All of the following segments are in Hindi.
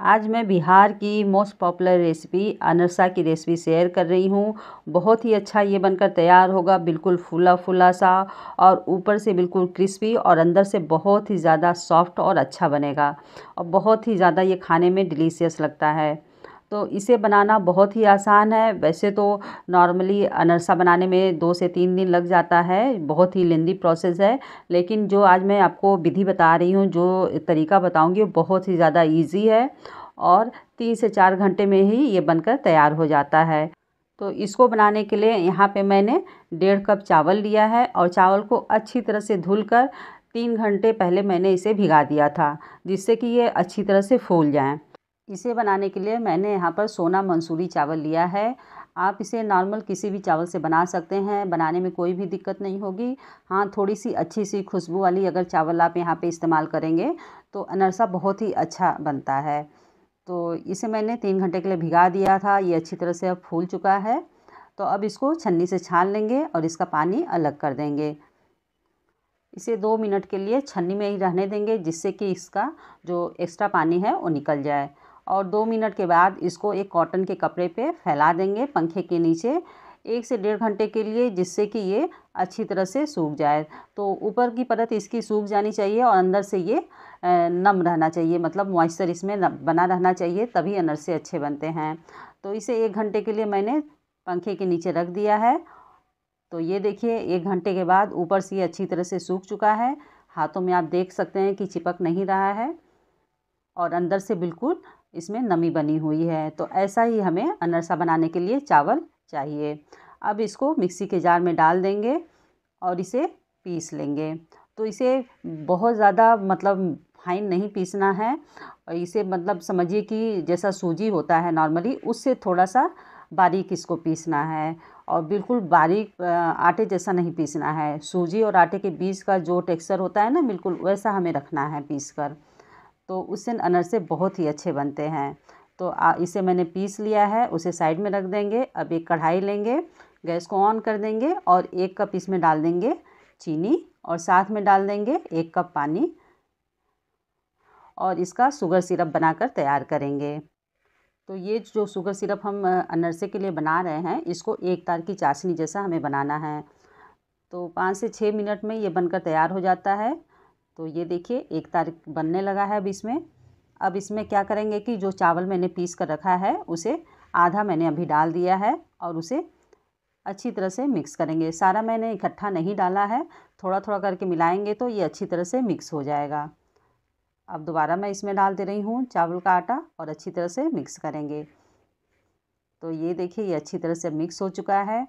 आज मैं बिहार की मोस्ट पॉपुलर रेसिपी अनरसा की रेसिपी शेयर कर रही हूँ। बहुत ही अच्छा ये बनकर तैयार होगा, बिल्कुल फुला फुला सा और ऊपर से बिल्कुल क्रिस्पी और अंदर से बहुत ही ज़्यादा सॉफ्ट और अच्छा बनेगा। और बहुत ही ज़्यादा ये खाने में डिलीशियस लगता है। तो इसे बनाना बहुत ही आसान है। वैसे तो नॉर्मली अनरसा बनाने में दो से तीन दिन लग जाता है, बहुत ही लेंदी प्रोसेस है। लेकिन जो आज मैं आपको विधि बता रही हूँ, जो तरीका बताऊँगी, वो बहुत ही ज़्यादा ईजी है और तीन से चार घंटे में ही ये बनकर तैयार हो जाता है। तो इसको बनाने के लिए यहाँ पे मैंने डेढ़ कप चावल लिया है और चावल को अच्छी तरह से धुल कर तीन घंटे पहले मैंने इसे भिगा दिया था, जिससे कि ये अच्छी तरह से फूल जाएँ। इसे बनाने के लिए मैंने यहाँ पर सोना मंसूरी चावल लिया है। आप इसे नॉर्मल किसी भी चावल से बना सकते हैं। बनाने में कोई भी दिक्कत नहीं होगी। हाँ थोड़ी सी अच्छी सी खुशबू वाली अगर चावल आप यहाँ पे इस्तेमाल करेंगे तो अनरसा बहुत ही अच्छा बनता है। तो इसे मैंने तीन घंटे के लिए भिगा दिया था। ये अच्छी तरह से अब फूल चुका है। तो अब इसको छन्नी से छान लेंगे और इसका पानी अलग कर देंगे। इसे दो मिनट के लिए छन्नी में ही रहने देंगे, जिससे कि इसका जो एक्स्ट्रा पानी है वो निकल जाए। और दो मिनट के बाद इसको एक कॉटन के कपड़े पे फैला देंगे पंखे के नीचे एक से डेढ़ घंटे के लिए, जिससे कि ये अच्छी तरह से सूख जाए। तो ऊपर की परत इसकी सूख जानी चाहिए और अंदर से ये नम रहना चाहिए। मतलब मॉइस्चर इसमें बना रहना चाहिए, तभी अनर से अच्छे बनते हैं। तो इसे एक घंटे के लिए मैंने पंखे के नीचे रख दिया है। तो ये देखिए, एक घंटे के बाद ऊपर से ये अच्छी तरह से सूख चुका है। हाथों में आप देख सकते हैं कि चिपक नहीं रहा है। और अंदर से बिल्कुल इसमें नमी बनी हुई है। तो ऐसा ही हमें अनरसा बनाने के लिए चावल चाहिए। अब इसको मिक्सी के जार में डाल देंगे और इसे पीस लेंगे। तो इसे बहुत ज़्यादा मतलब फाइन नहीं पीसना है। और इसे मतलब समझिए कि जैसा सूजी होता है नॉर्मली, उससे थोड़ा सा बारीक इसको पीसना है। और बिल्कुल बारीक आटे जैसा नहीं पीसना है। सूजी और आटे के बीच का जो टेक्सचर होता है ना, बिल्कुल वैसा हमें रखना है पीस कर तो उससे अनरसे बहुत ही अच्छे बनते हैं। तो आ, इसे मैंने पीस लिया है उसे साइड में रख देंगे। अब एक कढ़ाई लेंगे गैस को ऑन कर देंगे और एक कप इसमें डाल देंगे चीनी और साथ में डाल देंगे एक कप पानी और इसका शुगर सिरप बनाकर तैयार करेंगे। तो ये जो शुगर सिरप हम अनरसे के लिए बना रहे हैं इसको एक तार की चाशनी जैसा हमें बनाना है। तो पाँच से छः मिनट में ये बनकर तैयार हो जाता है। तो ये देखिए, एक तारीख बनने लगा है अब इसमें। अब इसमें क्या करेंगे कि जो चावल मैंने पीस कर रखा है, उसे आधा मैंने अभी डाल दिया है और उसे अच्छी तरह से मिक्स करेंगे। सारा मैंने इकट्ठा नहीं डाला है थोड़ा थोड़ा करके मिलाएँगे तो ये अच्छी तरह से मिक्स हो जाएगा। अब दोबारा मैं इसमें डाल दे रही हूँ चावल का आटा और अच्छी तरह से मिक्स करेंगे। तो ये देखिए, ये अच्छी तरह से मिक्स हो चुका है।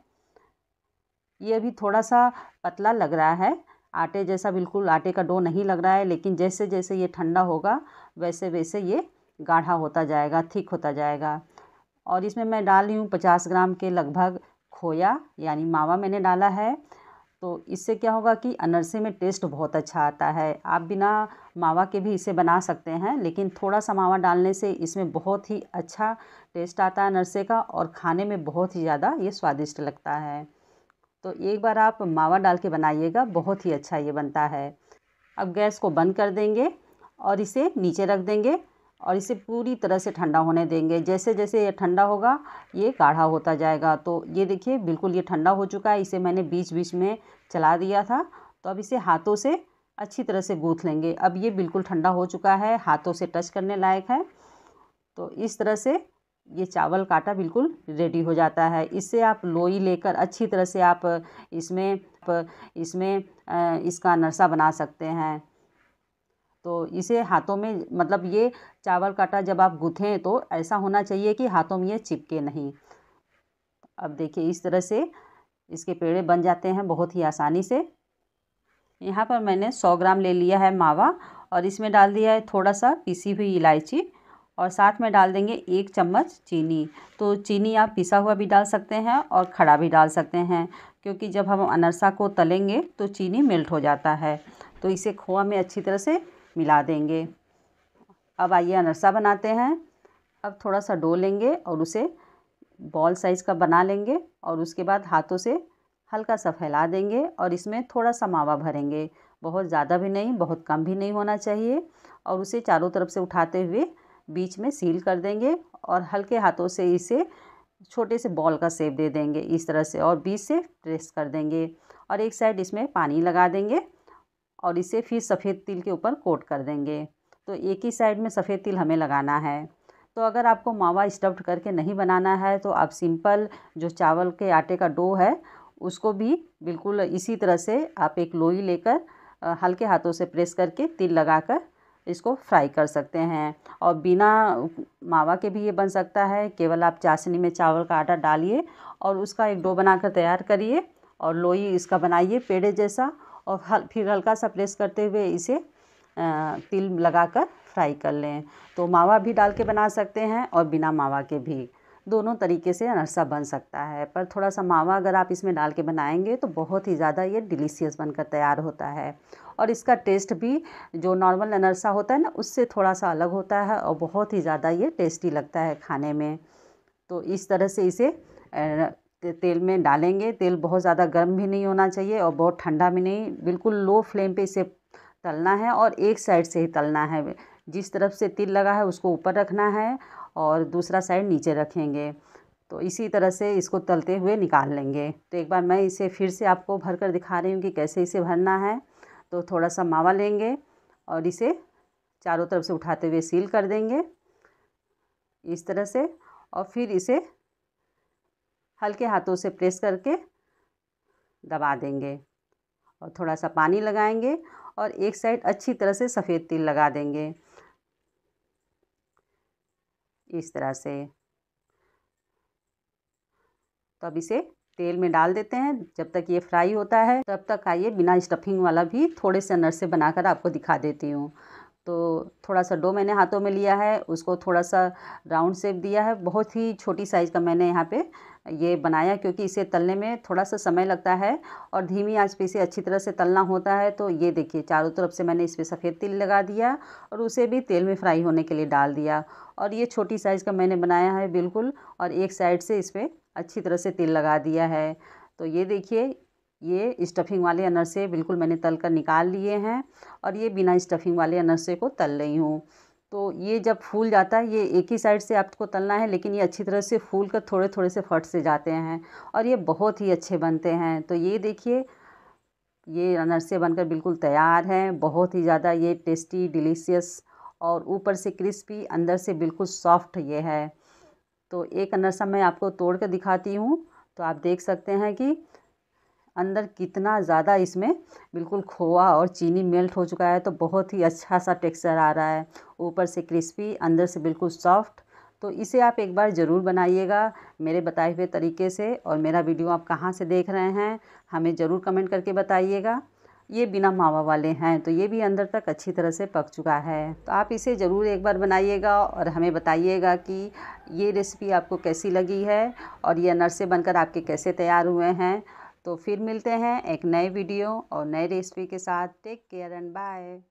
ये अभी थोड़ा सा पतला लग रहा है आटे जैसा बिल्कुल आटे का डो नहीं लग रहा है, लेकिन जैसे जैसे ये ठंडा होगा, वैसे वैसे ये गाढ़ा होता जाएगा, थिक होता जाएगा। और इसमें मैं डाल रही हूँ पचास ग्राम के लगभग खोया, यानी मावा मैंने डाला है। तो इससे क्या होगा कि अनरसे में टेस्ट बहुत अच्छा आता है। आप बिना मावा के भी इसे बना सकते हैं, लेकिन थोड़ा सा मावा डालने से इसमें बहुत ही अच्छा टेस्ट आता है अनरसे का, और खाने में बहुत ही ज़्यादा ये स्वादिष्ट लगता है। तो एक बार आप मावा डाल के बनाइएगा, बहुत ही अच्छा ये बनता है। अब गैस को बंद कर देंगे और इसे नीचे रख देंगे और इसे पूरी तरह से ठंडा होने देंगे। जैसे जैसे ये ठंडा होगा, ये गाढ़ा होता जाएगा। तो ये देखिए, बिल्कुल ये ठंडा हो चुका है। इसे मैंने बीच बीच में चला दिया था। तो अब इसे हाथों से अच्छी तरह से गूँथ लेंगे। अब ये बिल्कुल ठंडा हो चुका है, हाथों से टच करने लायक है। तो इस तरह से ये चावल काटा बिल्कुल रेडी हो जाता है। इससे आप लोई लेकर अच्छी तरह से आप इसमें इसमें इसका नरसा बना सकते हैं। तो इसे हाथों में मतलब ये चावल काटा जब आप गूँथें तो ऐसा होना चाहिए कि हाथों में ये चिपके नहीं। अब देखिए इस तरह से इसके पेड़े बन जाते हैं बहुत ही आसानी से। यहाँ पर मैंने सौ ग्राम ले लिया है मावा और इसमें डाल दिया है थोड़ा सा पिसी हुई इलायची। और साथ में डाल देंगे एक चम्मच चीनी। तो चीनी आप पिसा हुआ भी डाल सकते हैं और खड़ा भी डाल सकते हैं, क्योंकि जब हम अनरसा को तलेंगे तो चीनी मेल्ट हो जाता है। तो इसे खोआ में अच्छी तरह से मिला देंगे। अब आइए अनरसा बनाते हैं। अब थोड़ा सा डो लेंगे और उसे बॉल साइज़ का बना लेंगे और उसके बाद हाथों से हल्का सा फैला देंगे और इसमें थोड़ा सा मावा भरेंगे। बहुत ज़्यादा भी नहीं, बहुत कम भी नहीं होना चाहिए। और उसे चारों तरफ़ से उठाते हुए बीच में सील कर देंगे और हल्के हाथों से इसे छोटे से बॉल का सेप दे देंगे, इस तरह से और बीच से प्रेस कर देंगे और एक साइड इसमें पानी लगा देंगे और इसे फिर सफ़ेद तिल के ऊपर कोट कर देंगे। तो एक ही साइड में सफ़ेद तिल हमें लगाना है। तो अगर आपको मावा स्टफ्ड करके नहीं बनाना है तो आप सिंपल जो चावल के आटे का डो है उसको भी बिल्कुल इसी तरह से आप एक लोई लेकर हल्के हाथों से प्रेस करके तिल लगाकर इसको फ्राई कर सकते हैं। और बिना मावा के भी ये बन सकता है। केवल आप चाशनी में चावल का आटा डालिए और उसका एक डो बनाकर तैयार करिए और लोई इसका बनाइए पेड़े जैसा और हल, फिर हल्का सा प्रेस करते हुए इसे तिल लगाकर फ्राई कर लें। तो मावा भी डाल के बना सकते हैं और बिना मावा के भी। दोनों तरीके से अनरसा बन सकता है। पर थोड़ा सा मावा अगर आप इसमें डाल के बनाएँगे तो बहुत ही ज़्यादा ये डिलीशियस बनकर तैयार होता है। और इसका टेस्ट भी जो नॉर्मल अनरसा होता है ना, उससे थोड़ा सा अलग होता है और बहुत ही ज़्यादा ये टेस्टी लगता है खाने में। तो इस तरह से इसे तेल में डालेंगे। तेल बहुत ज़्यादा गर्म भी नहीं होना चाहिए और बहुत ठंडा भी नहीं। बिल्कुल लो फ्लेम पे इसे तलना है और एक साइड से ही तलना है। जिस तरफ़ से तिल लगा है, उसको ऊपर रखना है और दूसरा साइड नीचे रखेंगे। तो इसी तरह से इसको तलते हुए निकाल लेंगे। तो एक बार मैं इसे फिर से आपको भर कर दिखा रही हूँ कि कैसे इसे भरना है। तो थोड़ा सा मावा लेंगे और इसे चारों तरफ़ से उठाते हुए सील कर देंगे। इस तरह से और फिर इसे हल्के हाथों से प्रेस करके दबा देंगे और थोड़ा सा पानी लगाएँगे और एक साइड अच्छी तरह से सफ़ेद तिल लगा देंगे। इस तरह से। तो अब इसे तेल में डाल देते हैं। जब तक ये फ्राई होता है, तब तक आइए बिना स्टफिंग वाला भी थोड़े से अनर से बनाकर आपको दिखा देती हूँ। तो थोड़ा सा डो मैंने हाथों में लिया है, उसको थोड़ा सा राउंड शेप दिया है। बहुत ही छोटी साइज़ का मैंने यहाँ पे ये बनाया क्योंकि इसे तलने में थोड़ा सा समय लगता है और धीमी आँच पे इसे अच्छी तरह से तलना होता है। तो ये देखिए, चारों तरफ़ से मैंने इस पर सफ़ेद तिल लगा दिया और उसे भी तेल में फ्राई होने के लिए डाल दिया। और ये छोटी साइज़ का मैंने बनाया है, बिल्कुल, और एक साइड से इस पर अच्छी तरह से तिल लगा दिया है। तो ये देखिए ये स्टफिंग वाले अनरसे बिल्कुल मैंने तल कर निकाल लिए हैं और ये बिना स्टफिंग वाले अनरसे को तल रही हूँ। तो ये जब फूल जाता है, ये एक ही साइड से आपको तलना है, लेकिन ये अच्छी तरह से फूल कर थोड़े थोड़े से फट से जाते हैं और ये बहुत ही अच्छे बनते हैं। तो ये देखिए, ये अनरसे बनकर बिल्कुल तैयार हैं, बहुत ही ज़्यादा ये टेस्टी डिलीशियस और ऊपर से क्रिस्पी अंदर से बिल्कुल सॉफ्ट ये है। तो एक अनरसा मैं आपको तोड़ कर दिखाती हूँ। तो आप देख सकते हैं कि अंदर कितना ज़्यादा इसमें बिल्कुल खोआ और चीनी मेल्ट हो चुका है तो बहुत ही अच्छा सा टेक्सचर आ रहा है। ऊपर से क्रिस्पी, अंदर से बिल्कुल सॉफ्ट। तो इसे आप एक बार ज़रूर बनाइएगा मेरे बताए हुए तरीके से और मेरा वीडियो आप कहाँ से देख रहे हैं, हमें ज़रूर कमेंट करके बताइएगा। ये बिना मावा वाले हैं तो ये भी अंदर तक अच्छी तरह से पक चुका है। तो आप इसे ज़रूर एक बार बनाइएगा और हमें बताइएगा कि ये रेसिपी आपको कैसी लगी है और ये अनर से बनकर आपके कैसे तैयार हुए हैं। तो फिर मिलते हैं एक नए वीडियो और नए रेसिपी के साथ। Take care and bye.